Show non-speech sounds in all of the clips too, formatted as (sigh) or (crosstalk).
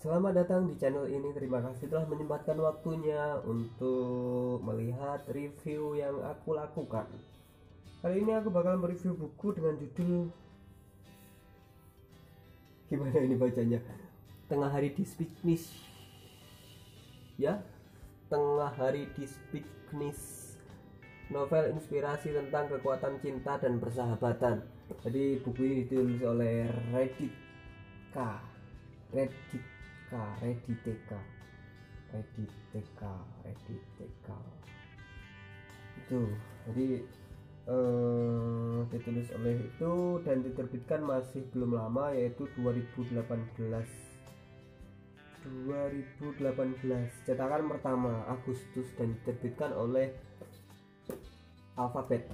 Selamat datang di channel ini. Terima kasih telah menyempatkan waktunya untuk melihat review yang aku lakukan. Kali ini aku bakal mereview buku dengan judul gimana ini bacanya? Tengah hari di Speakness. Ya, Tengah hari di Speakness. Novel inspirasi tentang kekuatan cinta dan persahabatan. Jadi buku ini ditulis oleh Reddit K. Reddit K Ready TK Ready TK Ready TK itu jadi eh, ditulis oleh itu dan diterbitkan masih belum lama yaitu 2018 2018 cetakan pertama Agustus dan diterbitkan oleh Alphabet.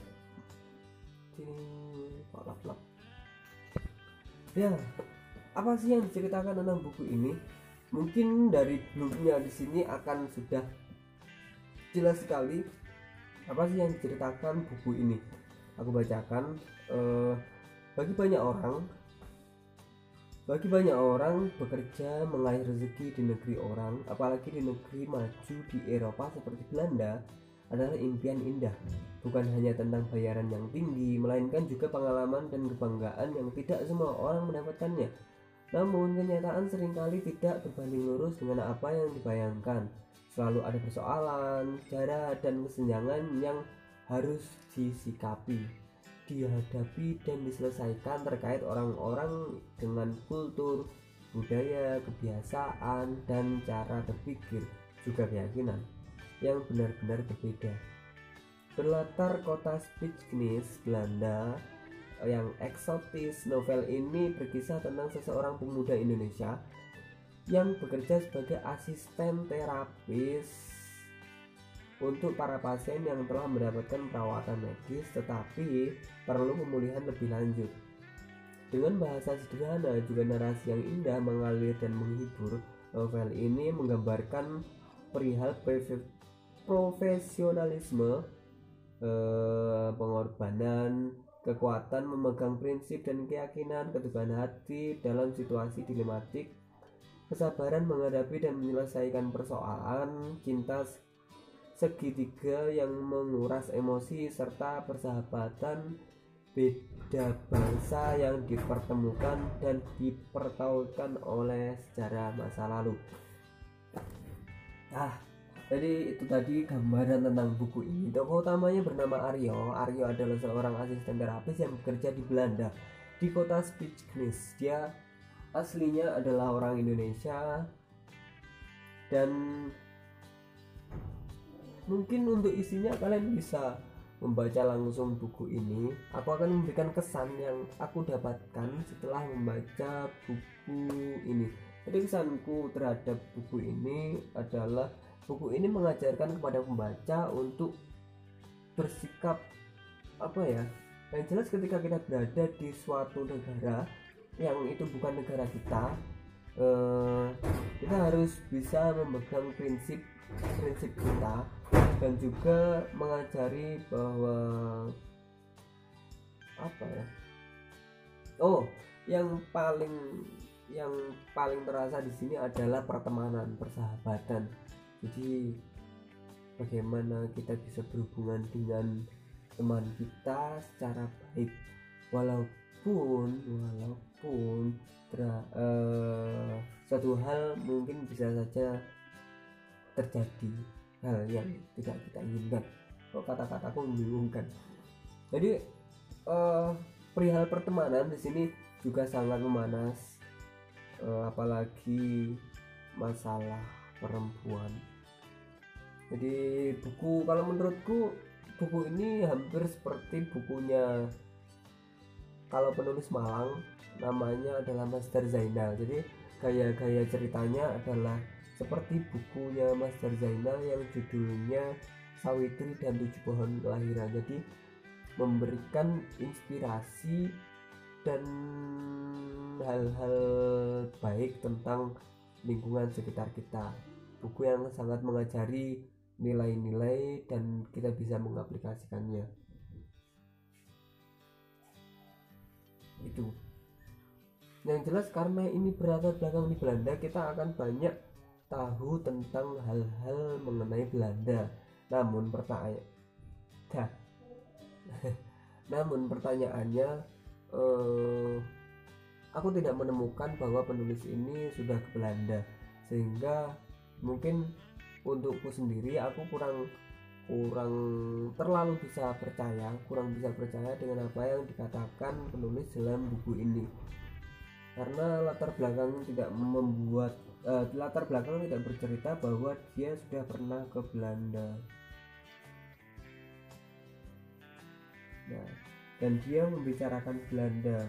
Ya apa sih yang diceritakan tentang buku ini mungkin dari blognya di sini akan sudah jelas sekali apa sih yang diceritakan buku ini. Aku bacakan eh, bagi banyak orang bagi banyak orang bekerja mengais rezeki di negeri orang apalagi di negeri maju di Eropa seperti Belanda adalah impian indah. Bukan hanya tentang bayaran yang tinggi melainkan juga pengalaman dan kebanggaan yang tidak semua orang mendapatkannya namun kenyataan sering kali tidak berbanding lurus dengan apa yang dibayangkan. Selalu ada persoalan, cara dan kesenjangan yang harus disikapi, dihadapi dan diselesaikan terkait orang-orang dengan kultur, budaya, kebiasaan, dan cara berpikir, juga keyakinan yang benar-benar berbeda. Berlatar kota Spijkenis, Belanda, yang eksotis novel ini berkisah tentang seseorang pemuda Indonesia yang bekerja sebagai asisten terapis untuk para pasien yang telah mendapatkan perawatan medis tetapi perlu pemulihan lebih lanjut. Dengan bahasa sederhana juga narasi yang indah mengalir dan menghibur, novel ini menggambarkan perihal profesionalisme, eh, pengorbanan, kekuatan memegang prinsip dan keyakinan, keteguhan hati dalam situasi dilematik, kesabaran menghadapi dan menyelesaikan persoalan, cinta segitiga yang menguras emosi, serta persahabatan beda bangsa yang dipertemukan dan dipertautkan oleh sejarah masa lalu. Ah, jadi itu tadi gambaran tentang buku ini. Tokoh utamanya bernama Aryo. Aryo adalah seorang asisten terapis yang bekerja di Belanda di kota Spijkenis dia aslinya adalah orang Indonesia dan mungkin untuk isinya kalian bisa membaca langsung buku ini. Aku akan memberikan kesan yang aku dapatkan setelah membaca buku ini. Jadi kesanku terhadap buku ini adalah buku ini mengajarkan kepada pembaca untuk bersikap apa ya yang jelas ketika kita berada di suatu negara yang itu bukan negara kita eh, kita harus bisa memegang prinsip prinsip kita dan juga mengajari bahwa apa ya oh yang paling yang paling terasa di sini adalah pertemanan persahabatan jadi bagaimana kita bisa berhubungan dengan teman kita secara baik? Walaupun walaupun ter, uh, satu hal mungkin bisa saja terjadi hal yang tidak kita inginkan. Kok kata-kataku membingungkan? Jadi uh, perihal pertemanan di sini juga sangat memanas uh, apalagi masalah perempuan. Jadi buku kalau menurutku buku ini hampir seperti bukunya kalau penulis Malang namanya adalah Master Zainal. Jadi gaya-gaya ceritanya adalah seperti bukunya Master Zainal yang judulnya Sawitri dan Tujuh Pohon Kelahiran. Jadi memberikan inspirasi dan hal-hal baik tentang lingkungan sekitar kita. Buku yang sangat mengajari nilai-nilai dan kita bisa mengaplikasikannya. Itu. Yang jelas karena ini berada belakang di Belanda kita akan banyak tahu tentang hal-hal mengenai Belanda. Namun pertanyaan (laughs) namun pertanyaannya eh, aku tidak menemukan bahwa penulis ini sudah ke Belanda. Sehingga mungkin untukku sendiri aku kurang kurang terlalu bisa percaya kurang bisa percaya dengan apa yang dikatakan penulis dalam buku ini. Karena latar belakang tidak membuat uh, latar belakang tidak bercerita bahwa dia sudah pernah ke Belanda. Nah dan dia membicarakan Belanda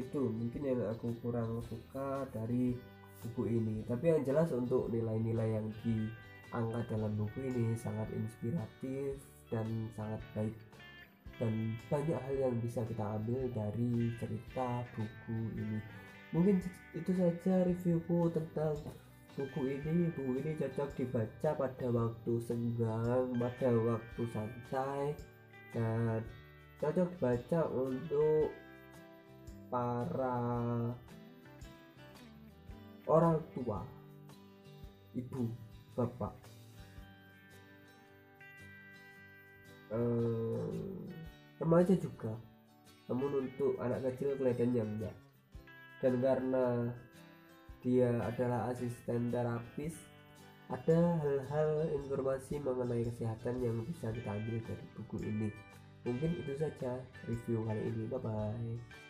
itu mungkin yang aku kurang suka dari buku ini. Tapi yang jelas untuk nilai-nilai yang di angka dalam buku ini sangat inspiratif dan sangat baik. Dan banyak hal yang bisa kita ambil dari cerita buku ini. Mungkin itu saja reviewku tentang buku ini. Buku ini cocok dibaca pada waktu senggang pada waktu santai dan cocok dibaca untuk para orang tua ibu bapak. Eh, remaja juga namun untuk anak kecil kelihatannya enggak. Dan karena dia adalah asisten terapis ada hal-hal informasi mengenai kesehatan yang bisa kita ambil dari buku ini. Mungkin itu saja review kali ini. Bye bye